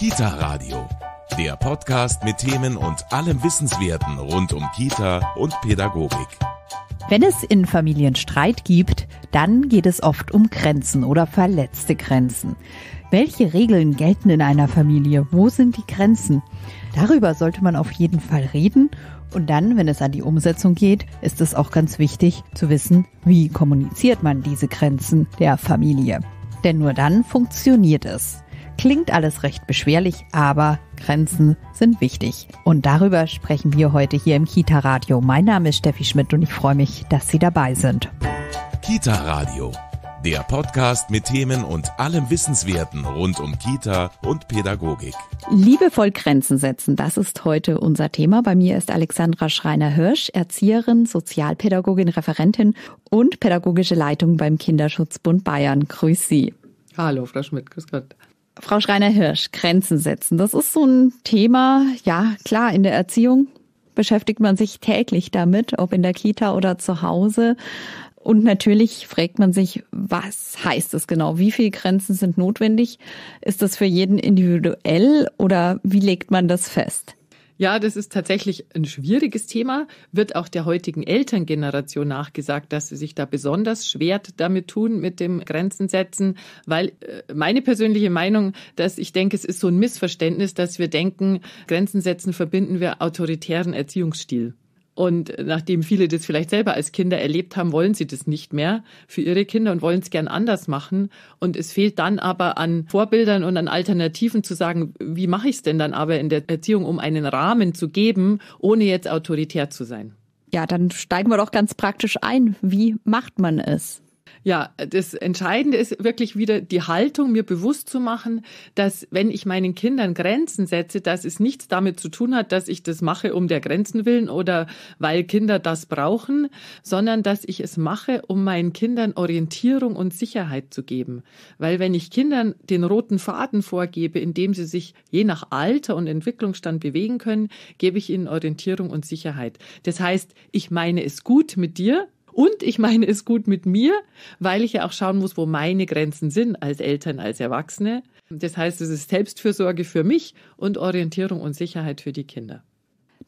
Kita Radio, der Podcast mit Themen und allem Wissenswerten rund um Kita und Pädagogik. Wenn es in Familien Streit gibt, dann geht es oft um Grenzen oder verletzte Grenzen. Welche Regeln gelten in einer Familie? Wo sind die Grenzen? Darüber sollte man auf jeden Fall reden. Und dann, wenn es an die Umsetzung geht, ist es auch ganz wichtig zu wissen, wie kommuniziert man diese Grenzen der Familie. Denn nur dann funktioniert es. Klingt alles recht beschwerlich, aber Grenzen sind wichtig. Und darüber sprechen wir heute hier im Kita Radio. Mein Name ist Steffi Schmidt und ich freue mich, dass Sie dabei sind. Kita Radio, der Podcast mit Themen und allem Wissenswerten rund um Kita und Pädagogik. Liebevoll Grenzen setzen, das ist heute unser Thema. Bei mir ist Alexandra Schreiner-Hirsch, Erzieherin, Sozialpädagogin, Referentin und pädagogische Leitung beim Kinderschutzbund Bayern. Grüß Sie. Hallo, Frau Schmidt, grüß Gott. Frau Schreiner-Hirsch, Grenzen setzen. Das ist so ein Thema, ja, klar, in der Erziehung beschäftigt man sich täglich damit, ob in der Kita oder zu Hause. Und natürlich fragt man sich, was heißt das genau? Wie viele Grenzen sind notwendig? Ist das für jeden individuell oder wie legt man das fest? Ja, das ist tatsächlich ein schwieriges Thema, wird auch der heutigen Elterngeneration nachgesagt, dass sie sich da besonders schwer damit tun mit dem Grenzen setzen, weil äh, meine persönliche Meinung, dass ich denke, es ist so ein Missverständnis, dass wir denken, Grenzen setzen verbinden wir autoritären Erziehungsstil. Und nachdem viele das vielleicht selber als Kinder erlebt haben, wollen sie das nicht mehr für ihre Kinder und wollen es gern anders machen. Und es fehlt dann aber an Vorbildern und an Alternativen zu sagen, wie mache ich es denn dann aber in der Erziehung, um einen Rahmen zu geben, ohne jetzt autoritär zu sein. Ja, dann steigen wir doch ganz praktisch ein. Wie macht man es? Ja, das Entscheidende ist wirklich wieder die Haltung, mir bewusst zu machen, dass wenn ich meinen Kindern Grenzen setze, dass es nichts damit zu tun hat, dass ich das mache um der Grenzen willen oder weil Kinder das brauchen, sondern dass ich es mache, um meinen Kindern Orientierung und Sicherheit zu geben. Weil wenn ich Kindern den roten Faden vorgebe, in dem sie sich je nach Alter und Entwicklungsstand bewegen können, gebe ich ihnen Orientierung und Sicherheit. Das heißt, ich meine es gut mit dir, und ich meine es gut mit mir, weil ich ja auch schauen muss, wo meine Grenzen sind als Eltern, als Erwachsene. Das heißt, es ist Selbstfürsorge für mich und Orientierung und Sicherheit für die Kinder.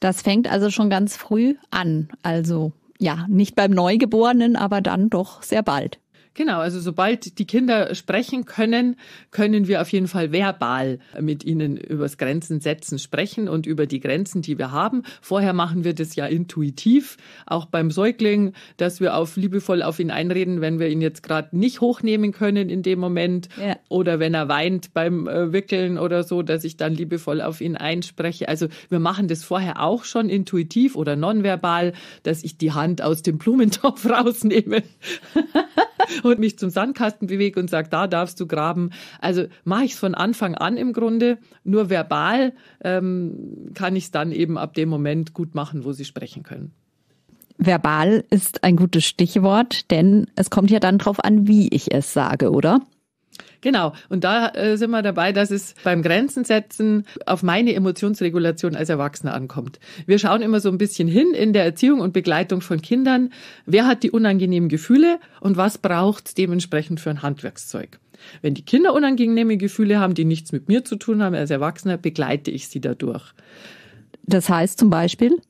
Das fängt also schon ganz früh an. Also ja, nicht beim Neugeborenen, aber dann doch sehr bald. Genau, also sobald die Kinder sprechen können, können wir auf jeden Fall verbal mit ihnen übers Grenzen setzen sprechen und über die Grenzen, die wir haben. Vorher machen wir das ja intuitiv, auch beim Säugling, dass wir auf liebevoll auf ihn einreden, wenn wir ihn jetzt gerade nicht hochnehmen können in dem Moment ja. oder wenn er weint beim äh, Wickeln oder so, dass ich dann liebevoll auf ihn einspreche. Also wir machen das vorher auch schon intuitiv oder nonverbal, dass ich die Hand aus dem Blumentopf rausnehme. Und mich zum Sandkasten bewege und sage, da darfst du graben. Also mache ich es von Anfang an im Grunde. Nur verbal ähm, kann ich es dann eben ab dem Moment gut machen, wo sie sprechen können. Verbal ist ein gutes Stichwort, denn es kommt ja dann drauf an, wie ich es sage, oder? Genau. Und da äh, sind wir dabei, dass es beim Grenzen setzen auf meine Emotionsregulation als Erwachsener ankommt. Wir schauen immer so ein bisschen hin in der Erziehung und Begleitung von Kindern. Wer hat die unangenehmen Gefühle und was braucht dementsprechend für ein Handwerkszeug? Wenn die Kinder unangenehme Gefühle haben, die nichts mit mir zu tun haben als Erwachsener, begleite ich sie dadurch. Das heißt zum Beispiel?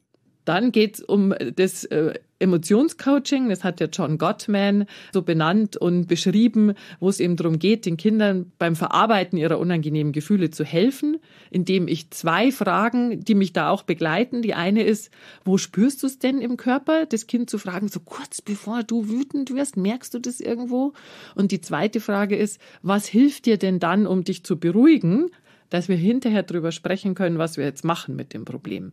Dann geht es um das äh, Emotionscoaching, das hat der John Gottman so benannt und beschrieben, wo es eben darum geht, den Kindern beim Verarbeiten ihrer unangenehmen Gefühle zu helfen, indem ich zwei Fragen, die mich da auch begleiten. Die eine ist, wo spürst du es denn im Körper? Das Kind zu fragen, so kurz bevor du wütend wirst, merkst du das irgendwo? Und die zweite Frage ist, was hilft dir denn dann, um dich zu beruhigen, dass wir hinterher drüber sprechen können, was wir jetzt machen mit dem Problem?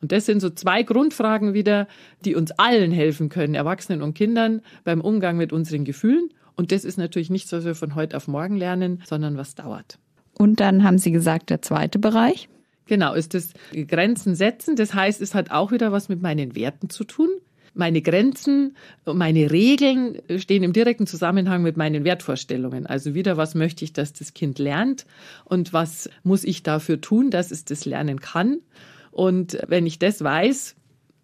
Und das sind so zwei Grundfragen wieder, die uns allen helfen können, Erwachsenen und Kindern, beim Umgang mit unseren Gefühlen. Und das ist natürlich nichts, was wir von heute auf morgen lernen, sondern was dauert. Und dann haben Sie gesagt, der zweite Bereich? Genau, ist das Grenzen setzen. Das heißt, es hat auch wieder was mit meinen Werten zu tun. Meine Grenzen, meine Regeln stehen im direkten Zusammenhang mit meinen Wertvorstellungen. Also wieder, was möchte ich, dass das Kind lernt und was muss ich dafür tun, dass es das lernen kann. Und wenn ich das weiß,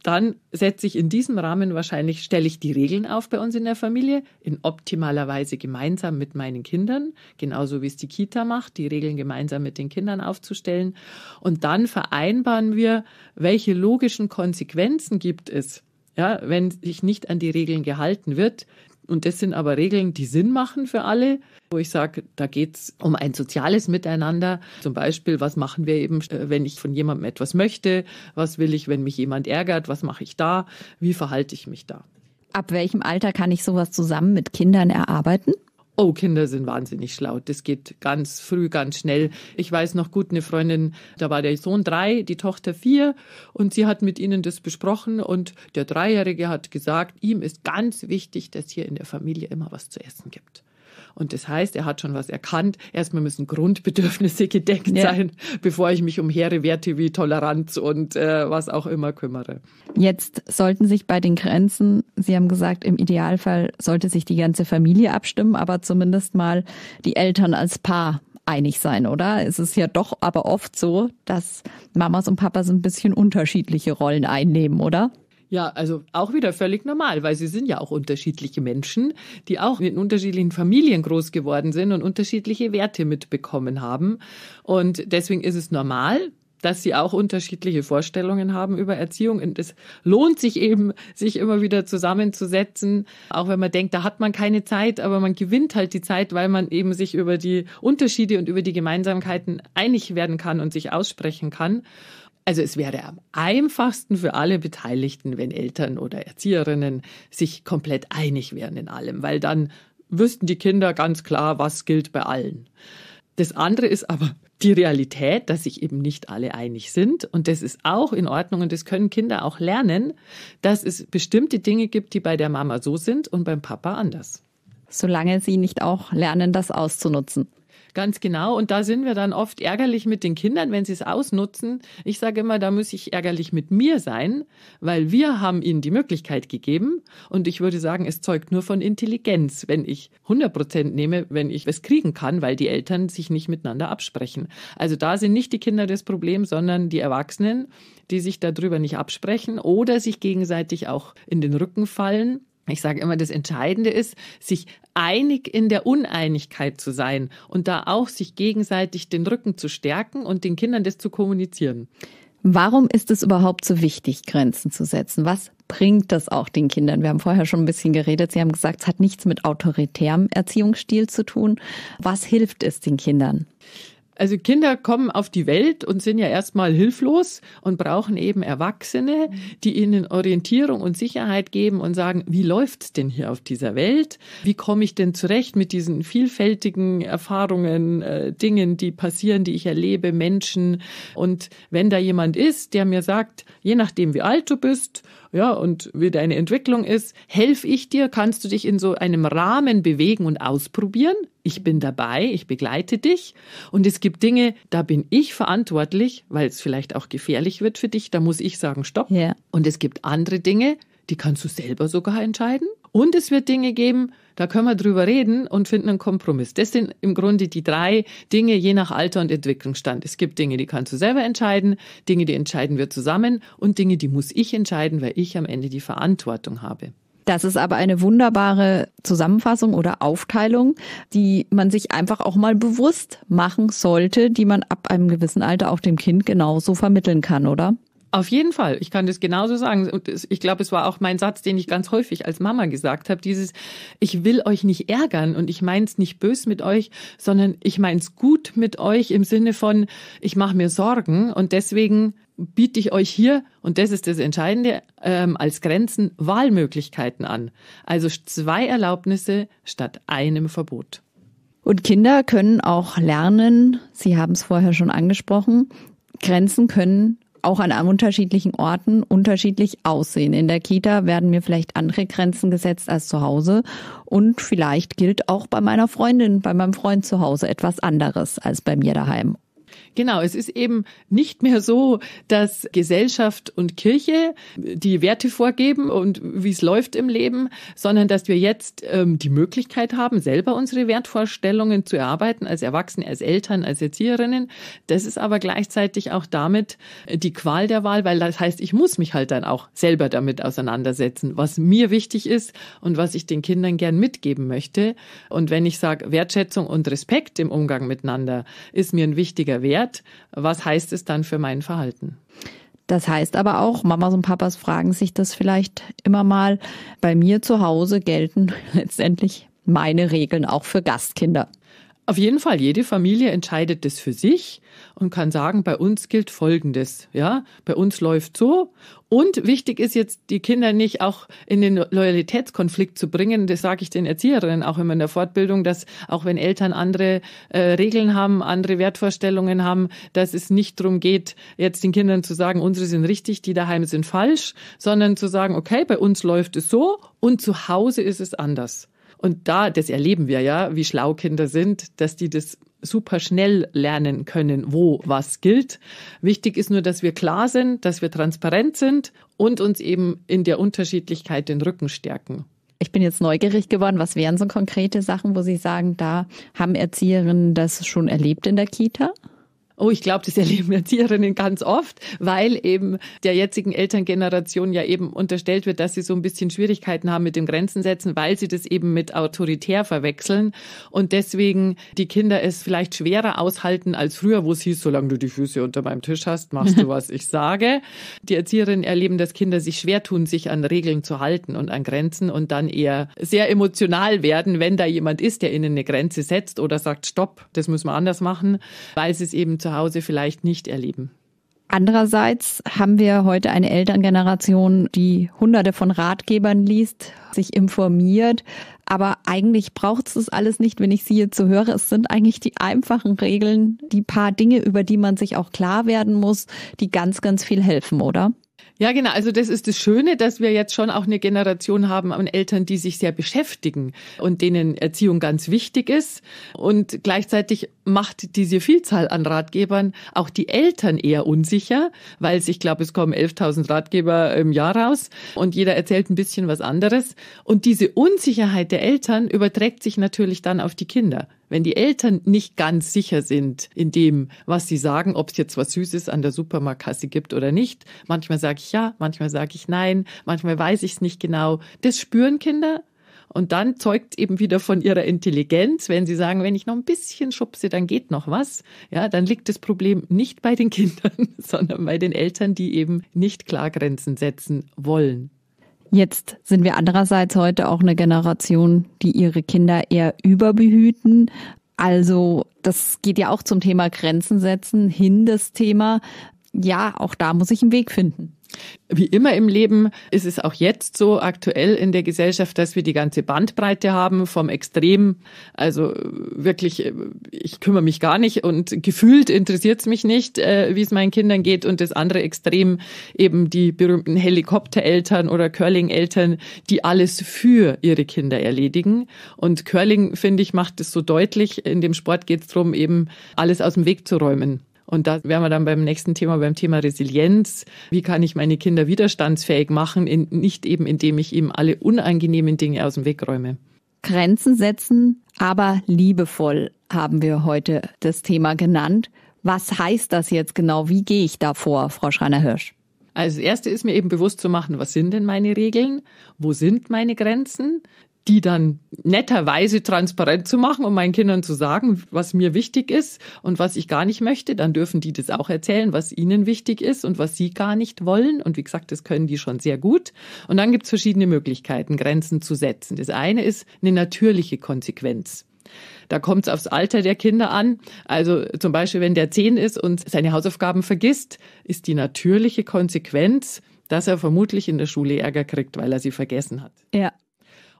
dann setze ich in diesem Rahmen wahrscheinlich, stelle ich die Regeln auf bei uns in der Familie, in optimaler Weise gemeinsam mit meinen Kindern, genauso wie es die Kita macht, die Regeln gemeinsam mit den Kindern aufzustellen. Und dann vereinbaren wir, welche logischen Konsequenzen gibt es, ja, wenn sich nicht an die Regeln gehalten wird. Und das sind aber Regeln, die Sinn machen für alle, wo ich sage, da geht's um ein soziales Miteinander. Zum Beispiel, was machen wir eben, äh, wenn ich von jemandem etwas möchte? Was will ich, wenn mich jemand ärgert? Was mache ich da? Wie verhalte ich mich da? Ab welchem Alter kann ich sowas zusammen mit Kindern erarbeiten? Oh, Kinder sind wahnsinnig schlau. Das geht ganz früh, ganz schnell. Ich weiß noch gut, eine Freundin, da war der Sohn drei, die Tochter vier, und sie hat mit ihnen das besprochen und der Dreijährige hat gesagt, ihm ist ganz wichtig, dass hier in der Familie immer was zu essen gibt. Und das heißt, er hat schon was erkannt. Erstmal müssen Grundbedürfnisse gedeckt ja. sein, bevor ich mich um hehre Werte wie Toleranz und äh, was auch immer kümmere. Jetzt sollten sich bei den Grenzen, Sie haben gesagt, im Idealfall sollte sich die ganze Familie abstimmen, aber zumindest mal die Eltern als Paar einig sein, oder? Es ist ja doch aber oft so, dass Mamas und Papas ein bisschen unterschiedliche Rollen einnehmen, oder? Ja, also auch wieder völlig normal, weil sie sind ja auch unterschiedliche Menschen, die auch in unterschiedlichen Familien groß geworden sind und unterschiedliche Werte mitbekommen haben. Und deswegen ist es normal, dass sie auch unterschiedliche Vorstellungen haben über Erziehung. Und es lohnt sich eben, sich immer wieder zusammenzusetzen, auch wenn man denkt, da hat man keine Zeit, aber man gewinnt halt die Zeit, weil man eben sich über die Unterschiede und über die Gemeinsamkeiten einig werden kann und sich aussprechen kann. Also es wäre am einfachsten für alle Beteiligten, wenn Eltern oder Erzieherinnen sich komplett einig wären in allem, weil dann wüssten die Kinder ganz klar, was gilt bei allen. Das andere ist aber die Realität, dass sich eben nicht alle einig sind. Und das ist auch in Ordnung und das können Kinder auch lernen, dass es bestimmte Dinge gibt, die bei der Mama so sind und beim Papa anders. Solange sie nicht auch lernen, das auszunutzen. Ganz genau. Und da sind wir dann oft ärgerlich mit den Kindern, wenn sie es ausnutzen. Ich sage immer, da muss ich ärgerlich mit mir sein, weil wir haben ihnen die Möglichkeit gegeben. Und ich würde sagen, es zeugt nur von Intelligenz, wenn ich 100 Prozent nehme, wenn ich es kriegen kann, weil die Eltern sich nicht miteinander absprechen. Also da sind nicht die Kinder das Problem, sondern die Erwachsenen, die sich darüber nicht absprechen oder sich gegenseitig auch in den Rücken fallen ich sage immer, das Entscheidende ist, sich einig in der Uneinigkeit zu sein und da auch sich gegenseitig den Rücken zu stärken und den Kindern das zu kommunizieren. Warum ist es überhaupt so wichtig, Grenzen zu setzen? Was bringt das auch den Kindern? Wir haben vorher schon ein bisschen geredet. Sie haben gesagt, es hat nichts mit autoritärem Erziehungsstil zu tun. Was hilft es den Kindern? Also Kinder kommen auf die Welt und sind ja erstmal hilflos und brauchen eben Erwachsene, die ihnen Orientierung und Sicherheit geben und sagen, wie läuft's denn hier auf dieser Welt? Wie komme ich denn zurecht mit diesen vielfältigen Erfahrungen, äh, Dingen, die passieren, die ich erlebe, Menschen? Und wenn da jemand ist, der mir sagt, je nachdem wie alt du bist ja, und wie deine Entwicklung ist, helfe ich dir, kannst du dich in so einem Rahmen bewegen und ausprobieren. Ich bin dabei, ich begleite dich. Und es gibt Dinge, da bin ich verantwortlich, weil es vielleicht auch gefährlich wird für dich. Da muss ich sagen, stopp. Yeah. Und es gibt andere Dinge, die kannst du selber sogar entscheiden. Und es wird Dinge geben, da können wir drüber reden und finden einen Kompromiss. Das sind im Grunde die drei Dinge je nach Alter und Entwicklungsstand. Es gibt Dinge, die kannst du selber entscheiden, Dinge, die entscheiden wir zusammen und Dinge, die muss ich entscheiden, weil ich am Ende die Verantwortung habe. Das ist aber eine wunderbare Zusammenfassung oder Aufteilung, die man sich einfach auch mal bewusst machen sollte, die man ab einem gewissen Alter auch dem Kind genauso vermitteln kann, oder? Auf jeden Fall. Ich kann das genauso sagen. Und ich glaube, es war auch mein Satz, den ich ganz häufig als Mama gesagt habe. Dieses, ich will euch nicht ärgern und ich meins nicht bös mit euch, sondern ich meins gut mit euch im Sinne von, ich mache mir Sorgen und deswegen biete ich euch hier, und das ist das Entscheidende, ähm, als Grenzen Wahlmöglichkeiten an. Also zwei Erlaubnisse statt einem Verbot. Und Kinder können auch lernen, Sie haben es vorher schon angesprochen, Grenzen können auch an unterschiedlichen Orten unterschiedlich aussehen. In der Kita werden mir vielleicht andere Grenzen gesetzt als zu Hause und vielleicht gilt auch bei meiner Freundin, bei meinem Freund zu Hause etwas anderes als bei mir daheim. Genau, es ist eben nicht mehr so, dass Gesellschaft und Kirche die Werte vorgeben und wie es läuft im Leben, sondern dass wir jetzt ähm, die Möglichkeit haben, selber unsere Wertvorstellungen zu erarbeiten, als Erwachsene, als Eltern, als Erzieherinnen. Das ist aber gleichzeitig auch damit die Qual der Wahl, weil das heißt, ich muss mich halt dann auch selber damit auseinandersetzen, was mir wichtig ist und was ich den Kindern gern mitgeben möchte. Und wenn ich sage, Wertschätzung und Respekt im Umgang miteinander ist mir ein wichtiger Wert, Wert, was heißt es dann für mein Verhalten? Das heißt aber auch, Mamas und Papas fragen sich das vielleicht immer mal, bei mir zu Hause gelten letztendlich meine Regeln auch für Gastkinder. Auf jeden Fall, jede Familie entscheidet das für sich und kann sagen, bei uns gilt Folgendes, ja, bei uns läuft so. Und wichtig ist jetzt, die Kinder nicht auch in den Loyalitätskonflikt zu bringen. Das sage ich den Erzieherinnen auch immer in der Fortbildung, dass auch wenn Eltern andere äh, Regeln haben, andere Wertvorstellungen haben, dass es nicht darum geht, jetzt den Kindern zu sagen, unsere sind richtig, die daheim sind falsch, sondern zu sagen, okay, bei uns läuft es so und zu Hause ist es anders. Und da, das erleben wir ja, wie schlau Kinder sind, dass die das super schnell lernen können, wo was gilt. Wichtig ist nur, dass wir klar sind, dass wir transparent sind und uns eben in der Unterschiedlichkeit den Rücken stärken. Ich bin jetzt neugierig geworden. Was wären so konkrete Sachen, wo Sie sagen, da haben Erzieherinnen das schon erlebt in der Kita? Oh, ich glaube, das erleben Erzieherinnen ganz oft, weil eben der jetzigen Elterngeneration ja eben unterstellt wird, dass sie so ein bisschen Schwierigkeiten haben mit dem Grenzen setzen, weil sie das eben mit autoritär verwechseln und deswegen die Kinder es vielleicht schwerer aushalten als früher, wo es hieß, solange du die Füße unter meinem Tisch hast, machst du, was ich sage. Die Erzieherinnen erleben, dass Kinder sich schwer tun, sich an Regeln zu halten und an Grenzen und dann eher sehr emotional werden, wenn da jemand ist, der ihnen eine Grenze setzt oder sagt, stopp, das müssen wir anders machen, weil sie es eben zu Hause vielleicht nicht erleben. Andererseits haben wir heute eine Elterngeneration, die hunderte von Ratgebern liest, sich informiert. Aber eigentlich braucht es das alles nicht, wenn ich sie jetzt so höre. Es sind eigentlich die einfachen Regeln, die paar Dinge, über die man sich auch klar werden muss, die ganz, ganz viel helfen, oder? Ja, genau. Also das ist das Schöne, dass wir jetzt schon auch eine Generation haben an Eltern, die sich sehr beschäftigen und denen Erziehung ganz wichtig ist. Und gleichzeitig macht diese Vielzahl an Ratgebern auch die Eltern eher unsicher, weil ich glaube, es kommen 11.000 Ratgeber im Jahr raus und jeder erzählt ein bisschen was anderes. Und diese Unsicherheit der Eltern überträgt sich natürlich dann auf die Kinder. Wenn die Eltern nicht ganz sicher sind in dem, was sie sagen, ob es jetzt was Süßes an der Supermarktkasse gibt oder nicht, manchmal sage ich ja, manchmal sage ich nein, manchmal weiß ich es nicht genau. Das spüren Kinder und dann zeugt eben wieder von ihrer Intelligenz, wenn sie sagen, wenn ich noch ein bisschen schubse, dann geht noch was. Ja, dann liegt das Problem nicht bei den Kindern, sondern bei den Eltern, die eben nicht klar Grenzen setzen wollen. Jetzt sind wir andererseits heute auch eine Generation, die ihre Kinder eher überbehüten. Also das geht ja auch zum Thema Grenzen setzen, hin das Thema. Ja, auch da muss ich einen Weg finden. Wie immer im Leben ist es auch jetzt so aktuell in der Gesellschaft, dass wir die ganze Bandbreite haben vom Extrem, also wirklich, ich kümmere mich gar nicht und gefühlt interessiert es mich nicht, äh, wie es meinen Kindern geht und das andere Extrem eben die berühmten Helikoptereltern oder Curling-Eltern, die alles für ihre Kinder erledigen. Und Curling, finde ich, macht es so deutlich. In dem Sport geht es darum, eben alles aus dem Weg zu räumen. Und da wären wir dann beim nächsten Thema, beim Thema Resilienz. Wie kann ich meine Kinder widerstandsfähig machen? In, nicht eben, indem ich ihm alle unangenehmen Dinge aus dem Weg räume. Grenzen setzen, aber liebevoll haben wir heute das Thema genannt. Was heißt das jetzt genau? Wie gehe ich da vor, Frau Schreiner-Hirsch? Also das Erste ist mir eben bewusst zu machen, was sind denn meine Regeln? Wo sind meine Grenzen? Die dann netterweise transparent zu machen, um meinen Kindern zu sagen, was mir wichtig ist und was ich gar nicht möchte. Dann dürfen die das auch erzählen, was ihnen wichtig ist und was sie gar nicht wollen. Und wie gesagt, das können die schon sehr gut. Und dann gibt es verschiedene Möglichkeiten, Grenzen zu setzen. Das eine ist eine natürliche Konsequenz. Da kommt es aufs Alter der Kinder an. Also zum Beispiel, wenn der zehn ist und seine Hausaufgaben vergisst, ist die natürliche Konsequenz, dass er vermutlich in der Schule Ärger kriegt, weil er sie vergessen hat. Ja.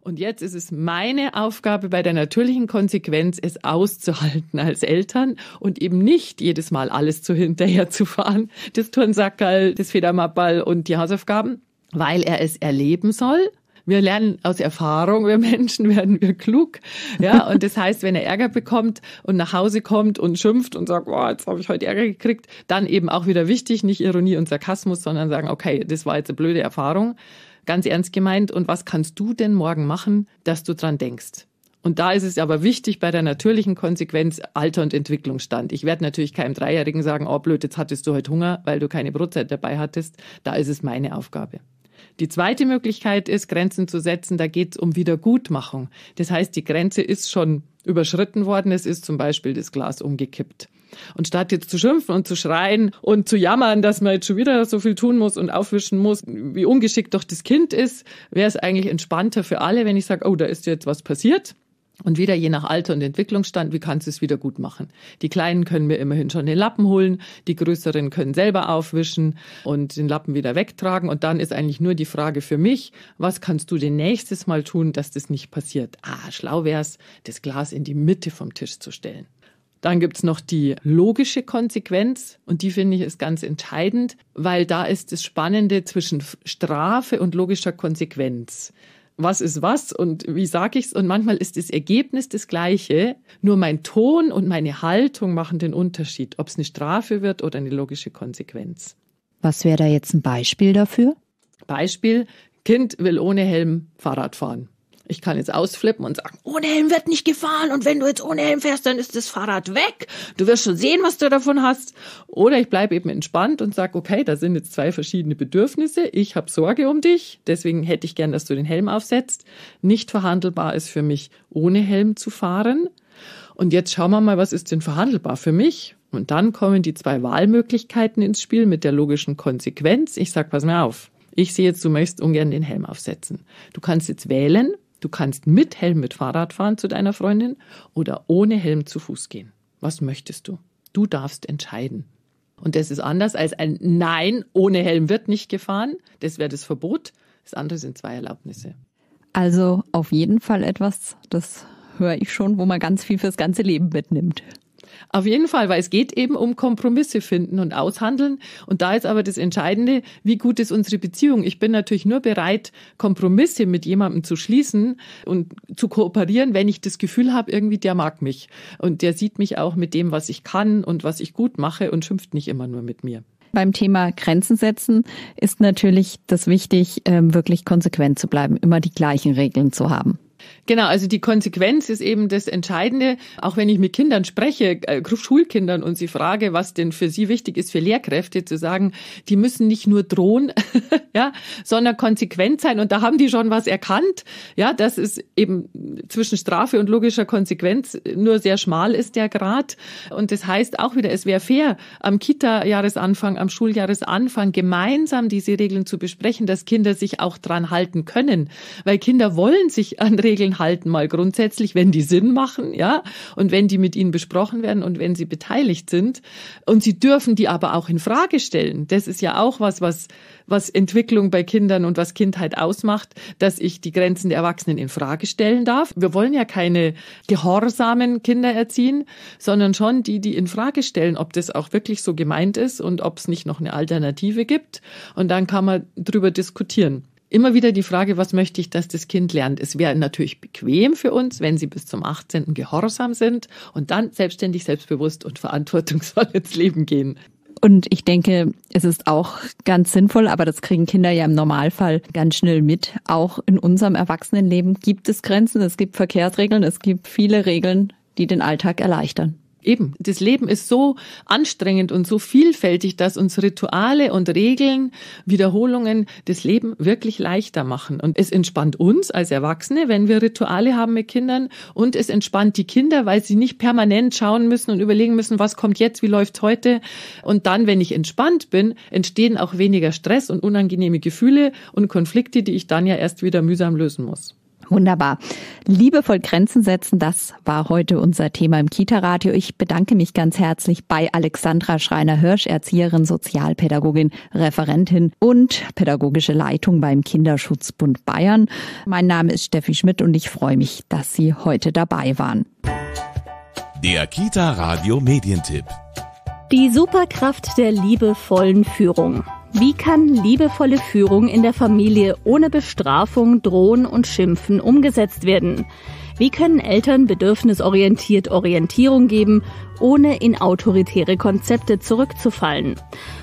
Und jetzt ist es meine Aufgabe bei der natürlichen Konsequenz, es auszuhalten als Eltern und eben nicht jedes Mal alles zu hinterher zu fahren. Das Turnsackerl, das Federmappal und die Hausaufgaben, weil er es erleben soll Wir lernen aus Erfahrung, wir Menschen werden wir klug. Ja, und das heißt, wenn er Ärger bekommt und nach Hause kommt und schimpft und sagt, oh, jetzt habe ich heute Ärger gekriegt, dann eben auch wieder wichtig, nicht Ironie und Sarkasmus, sondern sagen, okay, das war jetzt eine blöde Erfahrung, ganz ernst gemeint. Und was kannst du denn morgen machen, dass du dran denkst? Und da ist es aber wichtig bei der natürlichen Konsequenz Alter und Entwicklungsstand. Ich werde natürlich keinem Dreijährigen sagen, oh blöd, jetzt hattest du heute Hunger, weil du keine Brotzeit dabei hattest. Da ist es meine Aufgabe. Die zweite Möglichkeit ist, Grenzen zu setzen. Da geht es um Wiedergutmachung. Das heißt, die Grenze ist schon überschritten worden. Es ist zum Beispiel das Glas umgekippt. Und statt jetzt zu schimpfen und zu schreien und zu jammern, dass man jetzt schon wieder so viel tun muss und aufwischen muss, wie ungeschickt doch das Kind ist, wäre es eigentlich entspannter für alle, wenn ich sage, oh, da ist jetzt was passiert. Und wieder je nach Alter und Entwicklungsstand, wie kannst du es wieder gut machen? Die Kleinen können mir immerhin schon den Lappen holen, die Größeren können selber aufwischen und den Lappen wieder wegtragen. Und dann ist eigentlich nur die Frage für mich, was kannst du denn nächstes Mal tun, dass das nicht passiert? Ah, schlau wär's, das Glas in die Mitte vom Tisch zu stellen. Dann gibt's noch die logische Konsequenz und die finde ich ist ganz entscheidend, weil da ist das Spannende zwischen Strafe und logischer Konsequenz was ist was und wie sage ich's und manchmal ist das Ergebnis das gleiche, nur mein Ton und meine Haltung machen den Unterschied, ob es eine Strafe wird oder eine logische Konsequenz. Was wäre da jetzt ein Beispiel dafür? Beispiel, Kind will ohne Helm Fahrrad fahren. Ich kann jetzt ausflippen und sagen, ohne Helm wird nicht gefahren und wenn du jetzt ohne Helm fährst, dann ist das Fahrrad weg. Du wirst schon sehen, was du davon hast. Oder ich bleibe eben entspannt und sage, okay, da sind jetzt zwei verschiedene Bedürfnisse. Ich habe Sorge um dich, deswegen hätte ich gern, dass du den Helm aufsetzt. Nicht verhandelbar ist für mich, ohne Helm zu fahren. Und jetzt schauen wir mal, was ist denn verhandelbar für mich? Und dann kommen die zwei Wahlmöglichkeiten ins Spiel mit der logischen Konsequenz. Ich sag, pass mir auf. Ich sehe jetzt, du möchtest ungern den Helm aufsetzen. Du kannst jetzt wählen, Du kannst mit Helm mit Fahrrad fahren zu deiner Freundin oder ohne Helm zu Fuß gehen. Was möchtest du? Du darfst entscheiden. Und das ist anders als ein Nein, ohne Helm wird nicht gefahren. Das wäre das Verbot. Das andere sind zwei Erlaubnisse. Also auf jeden Fall etwas, das höre ich schon, wo man ganz viel fürs ganze Leben mitnimmt. Auf jeden Fall, weil es geht eben um Kompromisse finden und aushandeln. Und da ist aber das Entscheidende, wie gut ist unsere Beziehung. Ich bin natürlich nur bereit, Kompromisse mit jemandem zu schließen und zu kooperieren, wenn ich das Gefühl habe, irgendwie der mag mich. Und der sieht mich auch mit dem, was ich kann und was ich gut mache und schimpft nicht immer nur mit mir. Beim Thema Grenzen setzen ist natürlich das wichtig, ähm, wirklich konsequent zu bleiben, immer die gleichen Regeln zu haben. Genau, also die Konsequenz ist eben das Entscheidende. Auch wenn ich mit Kindern spreche, äh, Schulkindern und sie frage, was denn für sie wichtig ist für Lehrkräfte, zu sagen, die müssen nicht nur drohen, ja, sondern konsequent sein. Und da haben die schon was erkannt, ja, dass es eben zwischen Strafe und logischer Konsequenz nur sehr schmal ist der Grad. Und das heißt auch wieder, es wäre fair, am Kita-Jahresanfang, am Schuljahresanfang gemeinsam diese Regeln zu besprechen, dass Kinder sich auch dran halten können, weil Kinder wollen sich an Regeln Regeln halten, mal grundsätzlich, wenn die Sinn machen, ja, und wenn die mit ihnen besprochen werden und wenn sie beteiligt sind. Und sie dürfen die aber auch in Frage stellen. Das ist ja auch was, was, was Entwicklung bei Kindern und was Kindheit ausmacht, dass ich die Grenzen der Erwachsenen in Frage stellen darf. Wir wollen ja keine gehorsamen Kinder erziehen, sondern schon die, die in Frage stellen, ob das auch wirklich so gemeint ist und ob es nicht noch eine Alternative gibt. Und dann kann man drüber diskutieren immer wieder die Frage, was möchte ich, dass das Kind lernt. Es wäre natürlich bequem für uns, wenn sie bis zum 18. gehorsam sind und dann selbstständig, selbstbewusst und verantwortungsvoll ins Leben gehen. Und ich denke, es ist auch ganz sinnvoll, aber das kriegen Kinder ja im Normalfall ganz schnell mit. Auch in unserem Erwachsenenleben gibt es Grenzen, es gibt Verkehrsregeln, es gibt viele Regeln, die den Alltag erleichtern eben, das Leben ist so anstrengend und so vielfältig, dass uns Rituale und Regeln, Wiederholungen das Leben wirklich leichter machen. Und es entspannt uns als Erwachsene, wenn wir Rituale haben mit Kindern und es entspannt die Kinder, weil sie nicht permanent schauen müssen und überlegen müssen, was kommt jetzt, wie läuft heute. Und dann, wenn ich entspannt bin, entstehen auch weniger Stress und unangenehme Gefühle und Konflikte, die ich dann ja erst wieder mühsam lösen muss. Wunderbar. Liebevoll Grenzen setzen, das war heute unser Thema im Kita-Radio. Ich bedanke mich ganz herzlich bei Alexandra Schreiner-Hirsch, Erzieherin, Sozialpädagogin, Referentin und pädagogische Leitung beim Kinderschutzbund Bayern. Mein Name ist Steffi Schmidt und ich freue mich, dass Sie heute dabei waren. Der Kita-Radio Medientipp. Die Superkraft der liebevollen Führung. Wie kann liebevolle Führung in der Familie ohne Bestrafung, Drohen und Schimpfen umgesetzt werden? Wie können Eltern bedürfnisorientiert Orientierung geben, ohne in autoritäre Konzepte zurückzufallen?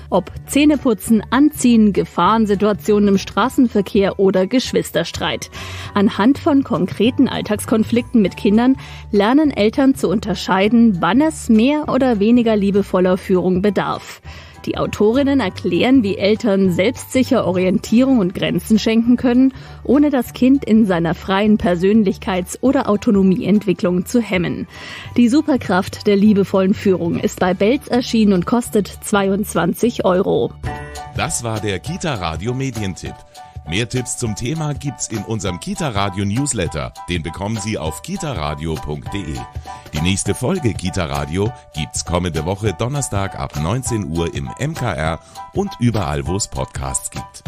Ob Zähneputzen, Anziehen, Gefahrensituationen im Straßenverkehr oder Geschwisterstreit. Anhand von konkreten Alltagskonflikten mit Kindern lernen Eltern zu unterscheiden, wann es mehr oder weniger liebevoller Führung bedarf. Die Autorinnen erklären, wie Eltern selbstsicher Orientierung und Grenzen schenken können, ohne das Kind in seiner freien Persönlichkeits- oder Autonomieentwicklung zu hemmen. Die Superkraft der liebevollen Führung ist bei Belz erschienen und kostet 22 Euro. Das war der Kita Radio Medientipp. Mehr Tipps zum Thema gibt's in unserem Kita Radio Newsletter. Den bekommen Sie auf kitaradio.de. Die nächste Folge Kita Radio gibt's kommende Woche Donnerstag ab 19 Uhr im MKR und überall, wo es Podcasts gibt.